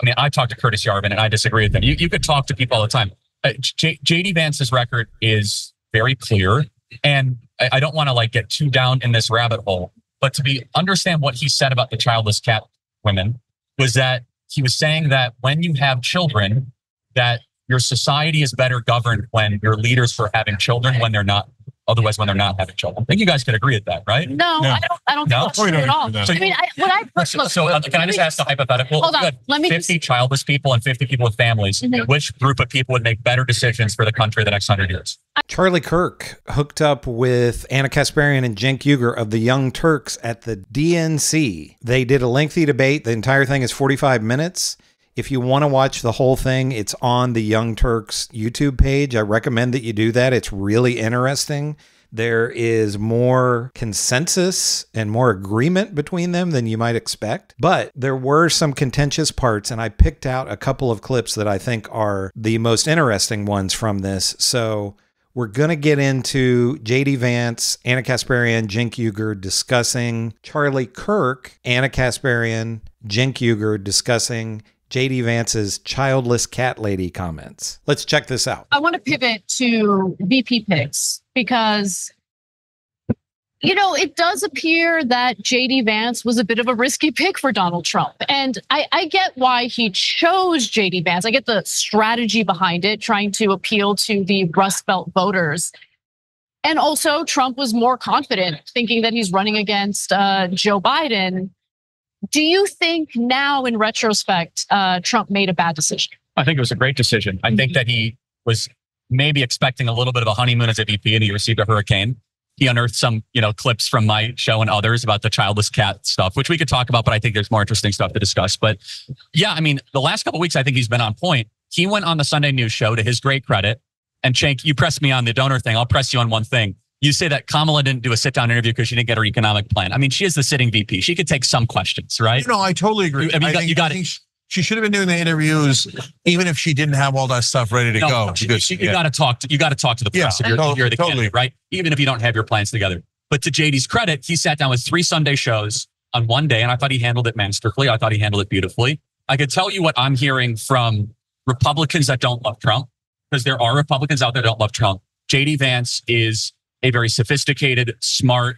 I mean, I talked to Curtis Yarvin and I disagree with him. You, you could talk to people all the time. Uh, JD Vance's record is very clear. And I, I don't want to like get too down in this rabbit hole, but to be understand what he said about the childless cat women was that he was saying that when you have children, that your society is better governed when your leaders are having children when they're not otherwise when they're not having children. I think you guys could agree with that, right? No, No. I don't. I don't No? think that's Oh, true don't at all. agree with that. I mean, I, what I So, look, so, uh, can I just ask the hypothetical? Hold on. Good. Let me 50 just, childless people and 50 people with families. Mhm. Which group of people would make better decisions for the country the next hundred years? Charlie Kirk hooked up with Ana Kasparian and Cenk Uygur of the Young Turks at the DNC. They did a lengthy debate. The entire thing is 45 minutes. If you want to watch the whole thing, it's on the Young Turks YouTube page. I recommend that you do that. It's really interesting. There is more consensus and more agreement between them than you might expect. But there were some contentious parts, and I picked out a couple of clips that I think are the most interesting ones from this. So we're going to get into JD Vance, Ana Kasparian, Cenk Uygur discussing Charlie Kirk, Ana Kasparian, Cenk Uygur discussing JD Vance's childless cat lady comments. Let's check this out. I want to pivot to VP picks because, you know, it does appear that JD Vance was a bit of a risky pick for Donald Trump. And I, I get why he chose JD Vance. I get the strategy behind it, trying to appeal to the Rust Belt voters. And also, Trump was more confident, thinking that he's running against uh, Joe Biden. Do you think now, in retrospect, uh, Trump made a bad decision? I think it was a great decision. I think that he was maybe expecting a little bit of a honeymoon as a VP and he received a hurricane. He unearthed some, you know, clips from my show and others about the childless cat stuff, which we could talk about, but I think there's more interesting stuff to discuss. But yeah, I mean, the last couple of weeks, I think he's been on point. He went on the Sunday news show to his great credit. And Cenk, you pressed me on the donor thing. I'll press you on one thing. You say that Kamala didn't do a sit down interview because she didn't get her economic plan. I mean, she is the sitting VP. She could take some questions, right? No, I totally agree. You- I mean, you got- think, you got it. she, she should have been doing the interviews, even if she didn't have all that stuff ready to No, go. you- because- you, you yeah. got to talk to you got to talk to the Yeah, press if, you're, if you're the totally. candidate, right? Even if you don't have your plans together. But to JD's credit, he sat down with three Sunday shows on one day, and I thought he handled it masterfully. I thought he handled it beautifully. I could tell you what I'm hearing from Republicans that don't love Trump, because there are Republicans out there that don't love Trump. JD Vance is a very sophisticated, smart,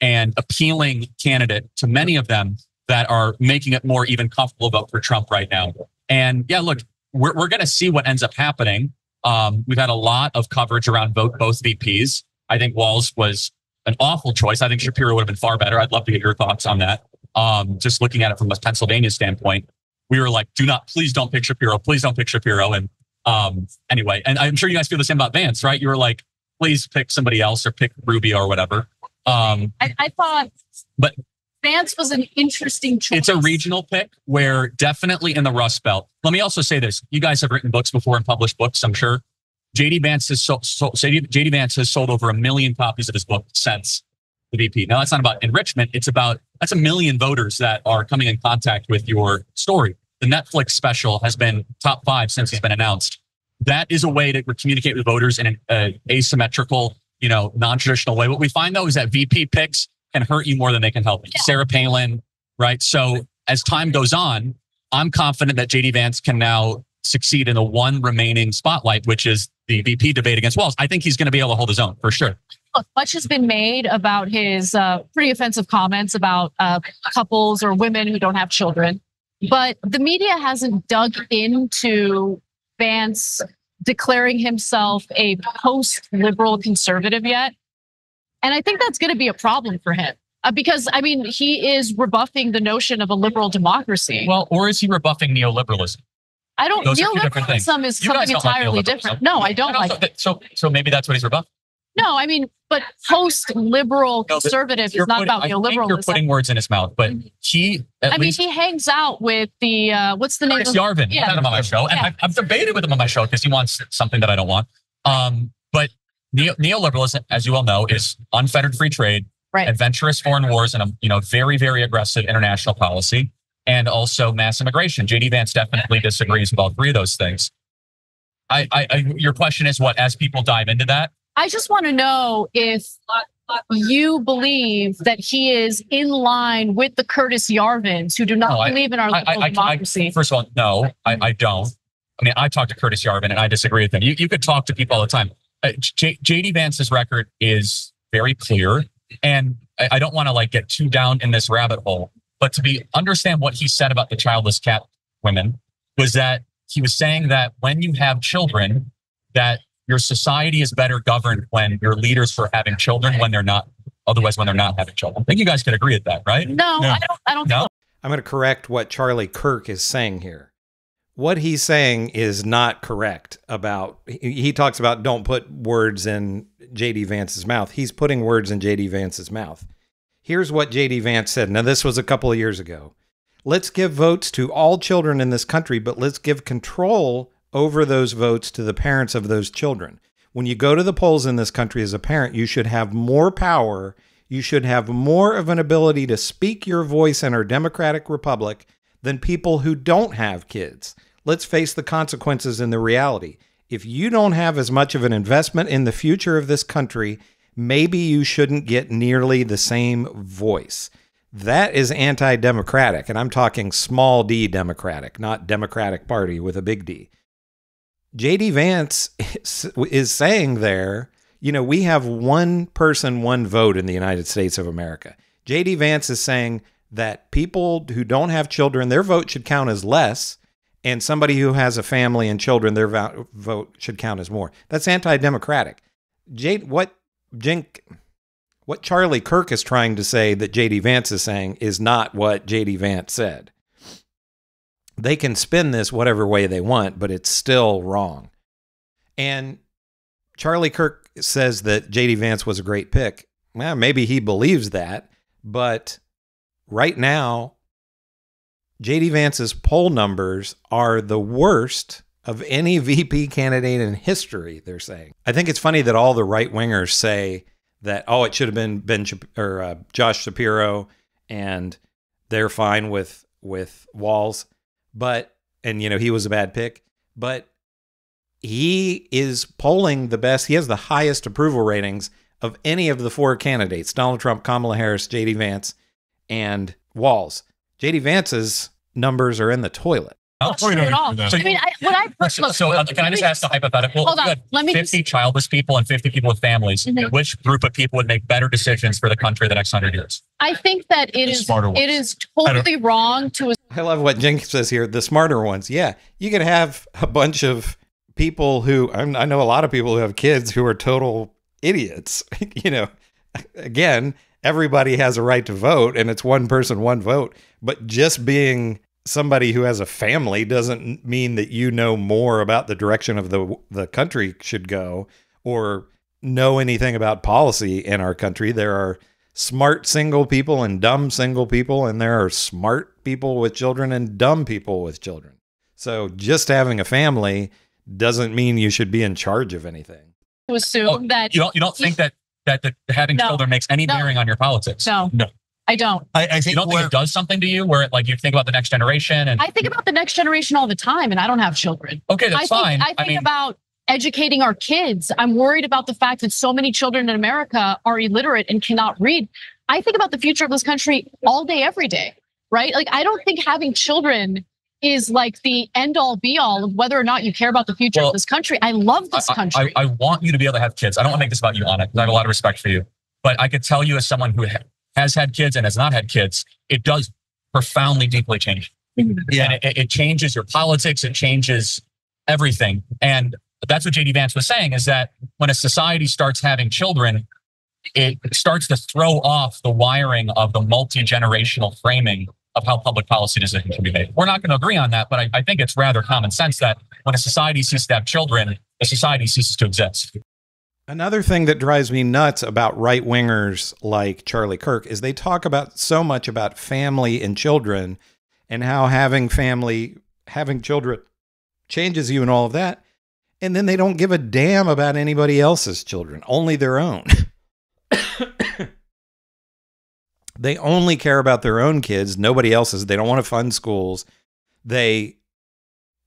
and appealing candidate to many of them that are making it more even comfortable vote for Trump right now. And yeah, look, we're, we're going to see what ends up happening. Um, we've had a lot of coverage around vote both VPs. I think Walz was an awful choice. I think Shapiro would have been far better. I'd love to get your thoughts on that. Um, just looking at it from a Pennsylvania standpoint, we were like, do not, please don't pick Shapiro. Please don't pick Shapiro. And um, anyway, and I'm sure you guys feel the same about Vance, right? You were like, please pick somebody else or pick Ruby or whatever. Um, I, I thought, But- Vance was an interesting choice. it's a regional pick where definitely in the Rust Belt. Let me also say this: you guys have written books before and published books, I'm sure. JD Vance has sold, sold JD Vance has sold over a million copies of his book since the VP. Now that's not about enrichment; it's about that's a million voters that are coming in contact with your story. The Netflix special has been top five since it's been announced. That is a way to communicate with voters in an uh, asymmetrical, you know, non-traditional way. What we find though is that VP picks can hurt you more than they can help you. Yeah. Sarah Palin, right? So as time goes on, I'm confident that JD Vance can now succeed in the one remaining spotlight, which is the VP debate against Walz. I think he's going to be able to hold his own for sure. Look, much has been made about his uh, pretty offensive comments about uh, couples or women who don't have children, but the media hasn't dug into Vance declaring himself a post-liberal conservative yet, and I think that's going to be a problem for him. Uh, because I mean, he is rebuffing the notion of a liberal democracy. Well, or is he rebuffing neoliberalism? I don't. those are two different. Neoliberalism is You something don't like entirely different. No, I don't also like. that- so, so maybe that's what he's rebuffing. No, I mean, but post-liberal but conservative is not putting- about I think you're neoliberalism. putting words in his mouth, but he at I mean, he hangs out with the uh, what's the name? Curtis Of, Yarvin. Yeah. I've had him on my show, and Yeah. I've, I've debated with him on my show because he wants something that I don't want. Um, but neo- neoliberalism, as you all know, is unfettered free trade, Right. adventurous foreign wars, and a you know very very aggressive international policy, and also mass immigration. JD Vance definitely disagrees with all three of those things. I, I, I your question is what? As people dive into that, I just want to know if you believe that he is in line with the Curtis Yarvins who do not No, I- believe in our I, liberal I, I, democracy. first of all, no, I, I don't. I mean, I talked to Curtis Yarvin and I disagree with him. You, you could talk to people all the time. Uh, J, JD Vance's record is very clear, and I, I don't want to like get too down in this rabbit hole. But to be understand what he said about the childless cat women was that he was saying that when you have children, that your society is better governed when your leaders are having children when they're not. Otherwise, when they're not having children. I think you guys could agree with that, right? no, No. I don't. I don't. No? I'm going to correct what Charlie Kirk is saying here. What he's saying is not correct about he he talks about don't put words in JD Vance's mouth. He's putting words in JD Vance's mouth. Here's what JD Vance said. Now this was a couple of years ago. Let's give votes to all children in this country, but let's give control over those votes to the parents of those children. When you go to the polls in this country as a parent, you should have more power. You should have more of an ability to speak your voice in our democratic republic than people who don't have kids. Let's face the consequences and the reality. If you don't have as much of an investment in the future of this country, maybe you shouldn't get nearly the same voice. That is anti democratic. And I'm talking small d democratic, not Democratic Party with a big D. JD Vance is, saying there, you know, we have one person, one vote in the United States of America. JD Vance is saying that people who don't have children, their vote should count as less, and somebody who has a family and children, their vo- vote should count as more. That's anti-democratic. Jade, what Cenk, what Charlie Kirk is trying to say that JD Vance is saying is not what JD Vance said they can spin this whatever way they want, but it's still wrong. And Charlie Kirk says that JD Vance was a great pick. Well, maybe he believes that, but right now, JD Vance's poll numbers are the worst of any VP candidate in history, they're saying. I think it's funny that all the right wingers say that, oh, it should have been Ben or uh, Josh Shapiro, and they're fine with with Walz but and you know he was a bad pick but he is polling the best he has the highest approval ratings of any of the four candidates donald trump kamala harris jd vance and walz jd vance's numbers are in the toilet No? Oh, you don't at all. do that. I mean, I, what I put, So, so uh, can I just ask the hypothetical? Hold on. You had Let me 50 childless people and 50 people with families. Mhm. Which group of people would make better decisions for the country the next hundred years? I think that it The is smarter ones. it is totally wrong to I love what Jenkins says here. The smarter ones, yeah, you can have a bunch of people who I'm, I know a lot of people who have kids who are total idiots. you know, again, everybody has a right to vote, and it's one person, one vote. But just being somebody who has a family doesn't mean that you know more about the direction of the the country should go or know anything about policy in our country. There are smart single people and dumb single people, and there are smart people with children and dumb people with children. So just having a family doesn't mean you should be in charge of anything. to assume Oh, that You don't you don't think that that the, having No. children makes any No. bearing on your politics? no, No. I don't. I, I You think don't think it does something to you where it, like you think about the next generation and I think about the next generation all the time, and I don't have children. okay, I that's think, fine. I think mean, about educating our kids. I'm worried about the fact that so many children in America are illiterate and cannot read. I think about the future of this country all day, every day, right? Like, I don't think having children is like the end all be all of whether or not you care about the future Well, of this country. I love this I- I- country. I, I want you to be able to have kids. I don't want to make this about you, Ana, because I have a lot of respect for you. But I could tell you, as someone who ha- has had kids and has not had kids, it does profoundly, deeply change. Yeah. And it, it changes your politics. It changes everything. And that's what JD Vance was saying is that when a society starts having children, it starts to throw off the wiring of the multi generational framing of how public policy decisions can be made. We're not going to agree on that, but I, I think it's rather common sense that when a society ceases to have children, the society ceases to exist. Another thing that drives me nuts about right wingers like Charlie Kirk is they talk about so much about family and children and how having family, having children changes you and all of that. And then they don't give a damn about anybody else's children, only their own. they only care about their own kids, nobody else's. They don't want to fund schools. They,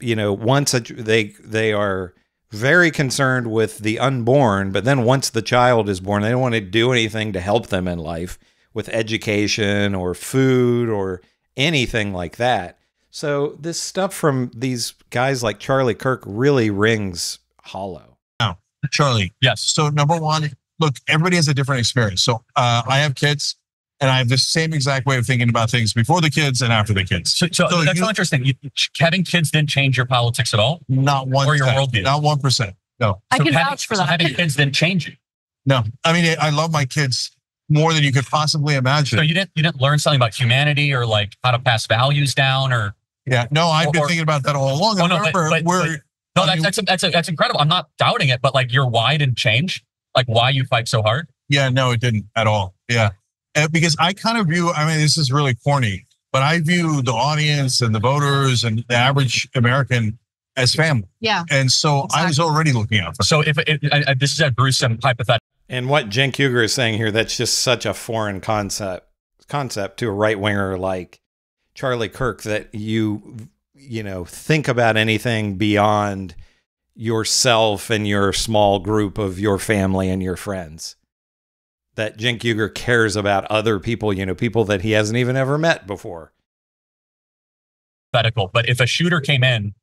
you know, once a, they they are very concerned with the unborn, but then once the child is born, they don't want to do anything to help them in life with education or food or anything like that. So this stuff from these guys like Charlie Kirk really rings hollow. Oh, Charlie. Yes. So number one, look, everybody has a different experience. So uh, I have kids, and I have the same exact way of thinking about things before the kids and after the kids. So, so, So that's you- so interesting. You, having kids didn't change your politics at all. Not one. Or your cent. worldview. Not one percent. No, I So can having- vouch for so that. Having kids didn't change you. no. I mean, I love my kids more than you could possibly imagine. So you didn't you didn't learn something about humanity or like how to pass values down or yeah. No, I've been Or- thinking about that all along. Oh, no, but- but- we're no I that's mean- that's that's that's incredible. I'm not doubting it, but like your why didn't change. Like why you fight so hard. Yeah, no, it didn't at all. Yeah. Uh, because I kind of view, I mean, this is really corny, but I view the audience and the voters and the average American as family. Yeah. And so I was already looking out for So if it, I, I, this is a gruesome hypothetical. And what Cenk Uygur is saying here, that's just such a foreign concept concept to a right winger like Charlie Kirk that you you know think about anything beyond yourself and your small group of your family and your friends. That Cenk Uygur cares about other people, you know, people that he hasn't even ever met before. hypothetical, But if a shooter came in,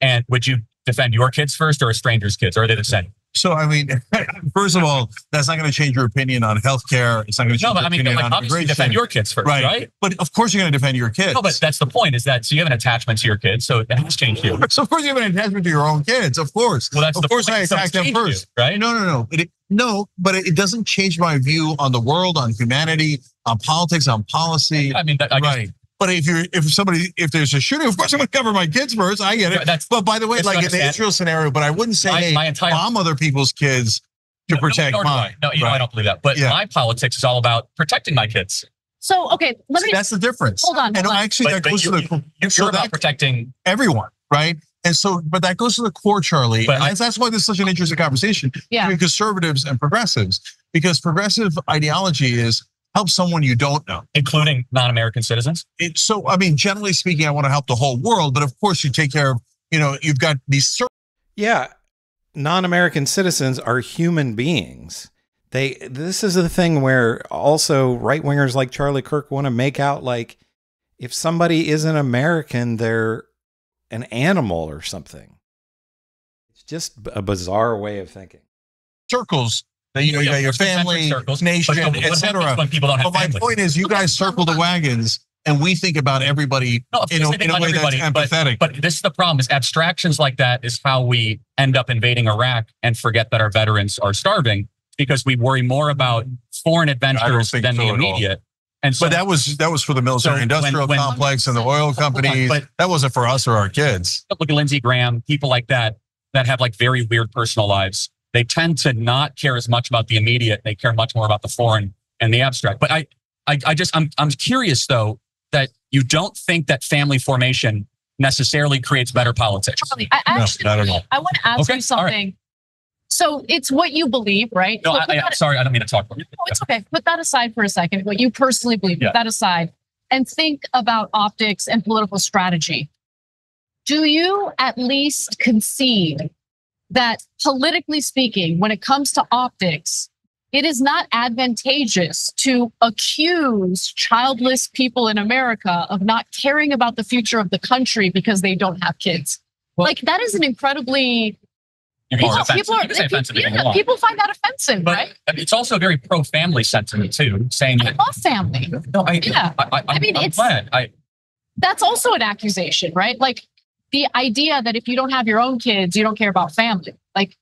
and would you defend your kids first or a stranger's kids, or are they the same? So, I mean, first of all, that's not going to change your opinion on healthcare. It's not going to No, change but your I mean, opinion like on obviously defend your kids first, right. right? But of course, you're going to defend your kids. No, but that's the point. Is that so you have an attachment to your kids, so it has changed you. so of course you have an attachment to your own kids. Of course. Well, that's of the course point. I So attack it's them changed you, first. right? No, no, no. It, it- no, but it, it doesn't change my view on the world, on humanity, on politics, on policy. I mean, that, I guess right. But if you're if somebody if there's a shooting, of course I'm going to cover my kids first. I get it. that's But by the way, like in the understand- Israel scenario, but I wouldn't say, my, hey, my entire bomb other people's kids to No, no, protect nor do I. mine. No, you know, I don't believe that. But Yeah. my politics is all about protecting my kids. So okay, let See, me that's the difference. hold on. And on. actually, But, that but goes you, to the you, you're so about that- protecting. everyone, right? And so, but that goes to the core, Charlie. But and I- that's, that's why this is such an interesting conversation Yeah. between conservatives and progressives, because progressive ideology is help someone you don't know. including non-American citizens. It, so, I mean, generally speaking, I want to help the whole world, but of course, you take care of, you know, you've got these certain Yeah, non-American citizens are human beings. They this is the thing where also right-wingers like Charlie Kirk want to make out like if somebody isn't American, they're an animal or something. It's just a bizarre way of thinking. circles that you know, you got your family, circles. nation, But what etc. When people don't have But my family. point is, you guys circle the wagons, and we think about everybody No, in a, in a way that's everybody, but- empathetic. But this is the problem: is abstractions like that is how we end up invading Iraq and forget that our veterans are starving because we worry more about foreign adventures than so the immediate. And so, But that was that was for the military So industrial when- when- complex and the oil companies. But- that wasn't for us or our kids. look at Lindsey Graham, people like that that have like very weird personal lives. They tend to not care as much about the immediate. They care much more about the foreign and the abstract. But I, I, I just I'm I'm curious though that you don't think that family formation necessarily creates better politics. Charlie, I No, actually not at all. I want to ask Okay, you something. So it's what you believe, right? No, So I, that- sorry, I don't mean to talk. About No, it's okay. Put that aside for a second. What you personally believe, Yeah. put that aside, and think about optics and political strategy. Do you at least concede that politically speaking, when it comes to optics, it is not advantageous to accuse childless people in America of not caring about the future of the country because they don't have kids? Well- like that is an incredibly people, people are You can say offensive if yeah, people find that offensive, but right? it's also a very pro-family sentiment too, saying I that. love family. No, I, Yeah. I, I, I mean, I'm it's- glad. I, that's also an accusation, right? Like the idea that if you don't have your own kids, you don't care about family. Like,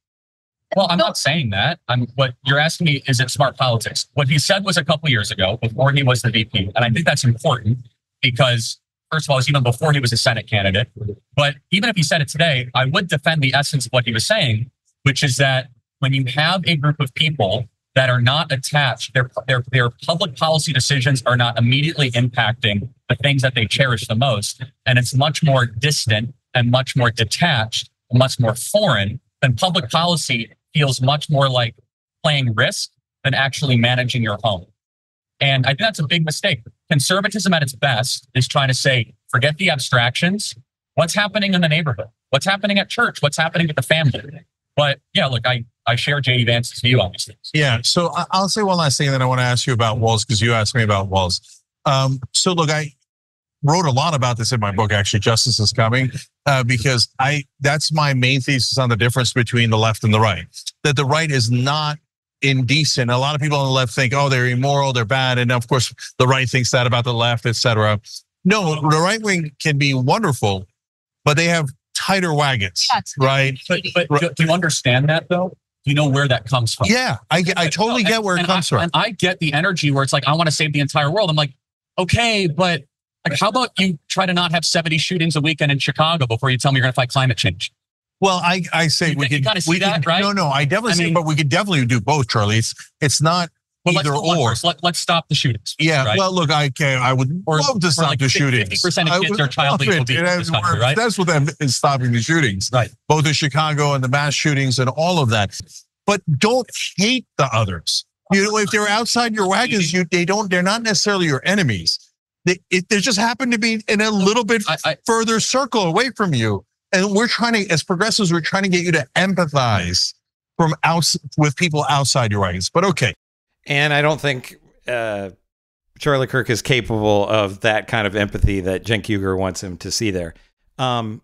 Well, I'm No. not saying that. I'm what you're asking me is it smart politics? What he said was a couple years ago before he was the VP. And I think that's important because first of all, it's even before he was a Senate candidate. But even if he said it today, I would defend the essence of what he was saying, which is that when you have a group of people that are not attached, their their their public policy decisions are not immediately impacting the things that they cherish the most, and it's much more distant and much more detached, and much more foreign, then public policy feels much more like playing risk than actually managing your home. And I think that's a big mistake. Conservatism at its best is trying to say, forget the abstractions. What's happening in the neighborhood? What's happening at church? What's happening with the family? But yeah, look, I I share JD Vance's view on these things. Yeah. So I'll say one last thing, and then I want to ask you about Walz because you asked me about Walz. Um, so look, I wrote a lot about this in my book. Actually, Justice is Coming, uh, because I that's my main thesis on the difference between the left and the right. That the right is not indecent. A lot of people on the left think, oh, they're immoral, they're bad, and of course, the right thinks that about the left, etc. No, the right wing can be wonderful, but they have tighter wagons, That's right? But but do, do you understand that though? Do you know where that comes from? Yeah, I, I totally get where it and comes I, from. And I get the energy where it's like, I want to save the entire world. I'm like, okay, but like, how about you try to not have 70 shootings a weekend in Chicago before you tell me you're going to fight climate change? Well, I, I say You we could, gotta see we that, could, right? no, no, I definitely I see, mean- but we could definitely do both, Charlie. It's, it's not Well, let's either do one or. first. Let, let's stop the shootings. Yeah, right? well, look, I can, I would Or- love to or stop like the 50% shootings. of I kids would are child love lethal it. being And in this country, right? obsessed with them is stopping the shootings, Right. both in Chicago and the mass shootings and all of that. But don't hate the others. You know, if they're outside your wagons, you they don't. They're not necessarily your enemies. They, it, they just happen to be in a little bit I, I, further circle away from you. And we're trying to, as progressives, we're trying to get you to empathize from outs with people outside your wagons. But okay, And I don't think uh, Charlie Kirk is capable of that kind of empathy that Cenk Uygur wants him to see there. Um,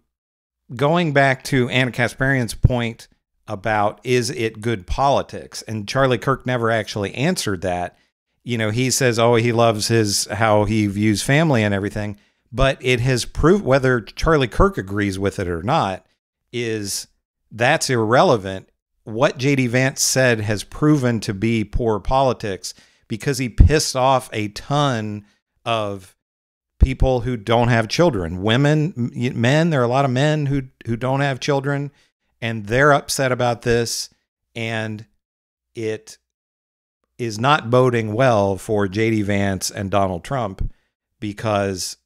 going back to Ana Kasparian's point about is it good politics, and Charlie Kirk never actually answered that. You know, he says, "Oh, he loves his how he views family and everything," but it has proved whether Charlie Kirk agrees with it or not is that's irrelevant. What JD Vance said has proven to be poor politics because he pissed off a ton of people who don't have children, women, men. There are a lot of men who who don't have children, and they're upset about this, and it is not boding well for JD Vance and Donald Trump because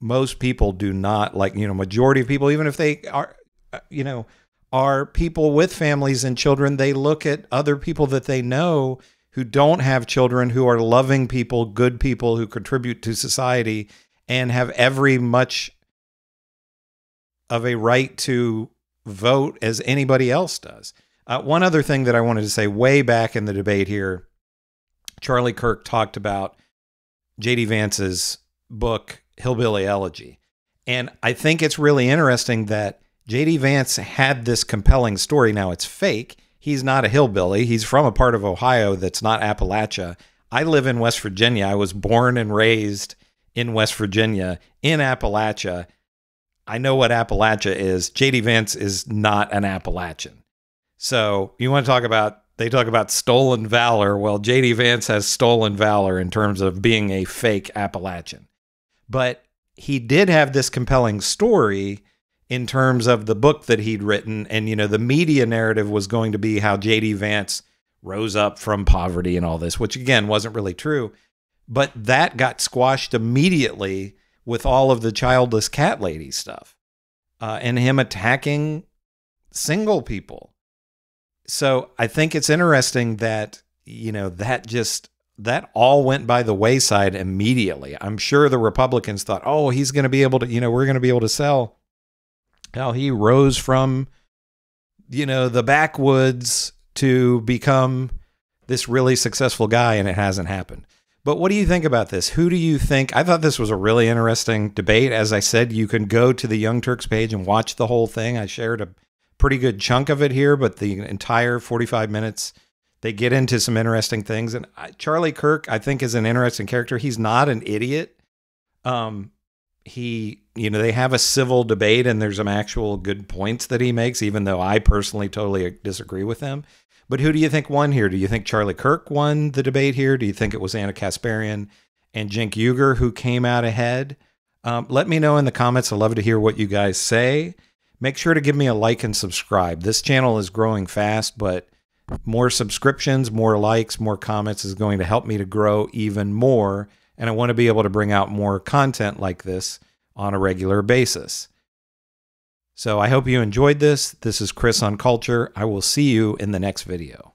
most people do not like you know majority of people even if they are uh, you know are people with families and children they look at other people that they know who don't have children who are loving people good people who contribute to society and have every much of a right to vote as anybody else does. Uh, one other thing that i wanted to say way back in the debate here charlie kirk talked about jd vance's book hillbilly elegy. And i think it's really interesting that jd vance had this compelling story. Now it's fake. He's not a hillbilly. He's from a part of ohio that's not appalachia. I live in west virginia. I was born and raised in west virginia in appalachia. I know what appalachia is. Jd vance is not an appalachian. So you want to talk about they talk about stolen valor. Well jd vance has stolen valor in terms of being a fake appalachian but he did have this compelling story in terms of the book that he'd written and you know the media narrative was going to be how JD Vance rose up from poverty and all this which again wasn't really true. But that got squashed immediately with all of the childless cat lady stuff uh, and him attacking single people. So i think it's interesting that you know that just that all went by the wayside immediately. I'm sure the Republicans thought, oh, he's going to be able to, you know, we're going to be able to sell how he rose from, you know, the backwoods to become this really successful guy, and it hasn't happened. But what do you think about this? Who do you think? I thought this was a really interesting debate. As I said, you can go to the Young Turks page and watch the whole thing. I shared a pretty good chunk of it here, but the entire 45 minutes they get into some interesting things. And I, charlie kirk i think is an interesting character. He's not an idiot. Um he you know they have a civil debate and there's some actual good points that he makes even though i personally totally disagree with him. But who do you think won here? Do you think charlie kirk won the debate here? Do you think it was ana kasparian and cenk uygur who came out ahead? Um, let me know in the comments. I'd love to hear what you guys say. Make sure to give me a like and subscribe. This channel is growing fast but more subscriptions, more likes, more comments is going to help me to grow even more. And I want to be able to bring out more content like this on a regular basis. So I hope you enjoyed this. This is Chris on Culture. I will see you in the next video.